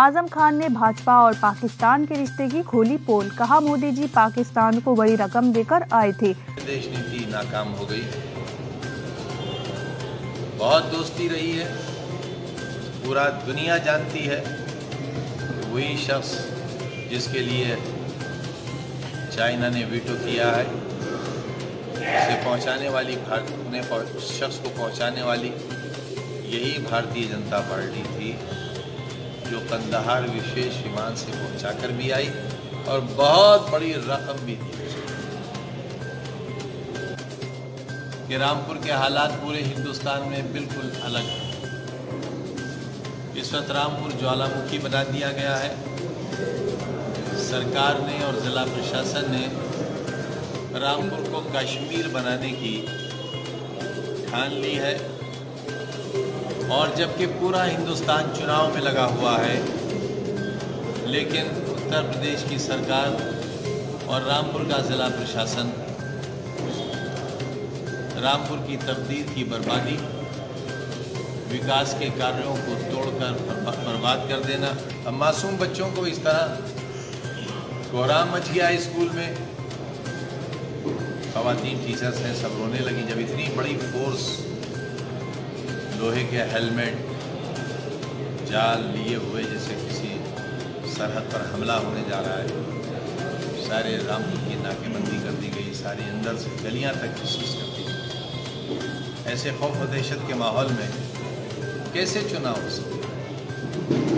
آزم خان نے بھاجپا اور پاکستان کے رشتے کی کھولی پول۔ کہا مودی جی پاکستان کو بڑی رقم دے کر آئے تھے۔ دیش نیتی ناکام ہو گئی۔ بہت دوستی رہی ہے۔ پورا دنیا جانتی ہے وہی شخص جس کے لیے چائنا نے ویٹو کیا ہے، اسے پہنچانے والی بھارت نے اس شخص کو پہنچانے والی یہی بھارتی جنتا پارٹی تھی۔ جو قندہار وشیش شمال سے پہنچا کر بھی آئی اور بہت بڑی رقم بھی دی۔ کہ کے حالات پورے ہندوستان میں بالکل الگ ہیں۔ اس وقت رامپور جوالا مکھی بنا دیا گیا ہے۔ سرکار نے اور ضلع پرشاسن نے رامپور کو کشمیر بنانے کی ٹھان لی ہے۔ اور جبکہ پورا ہندوستان چناؤ میں لگا ہوا ہے، لیکن اتر پردیش کی سرکار اور رامپور کا ضلع پرشاسن رامپور کی تقدیر کی بربادی، وکاس کے کاریوں کو توڑ کر برباد کر دینا۔ اب معصوم بچوں کو اس طرح کوہرام مچ گیا اسکول میں۔ خواتین ٹیچرس ہیں، سب رونے لگی جب اتنی بڑی فورس لوہے کے ہیلمٹ جال لیے ہوئے جیسے کسی سرحد پر حملہ ہونے جا رہا ہے۔ سارے رام کی ناکے بندی کر دی گئی ساری اندر سے گلیاں تک چیز کر دی گئی۔ ایسے خوف و دہشت کے ماحول میں کیسے چناؤ ہو سکے